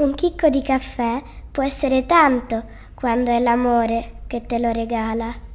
Un chicco di caffè può essere tanto quando è l'amore che te lo regala.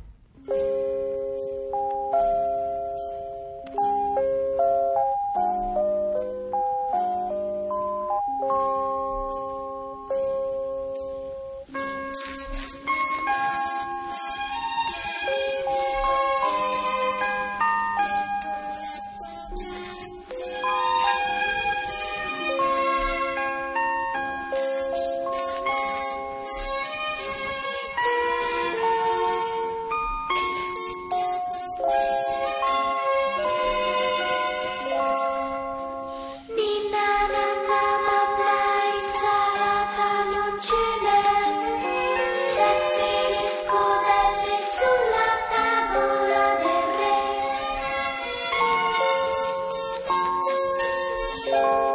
Yeah.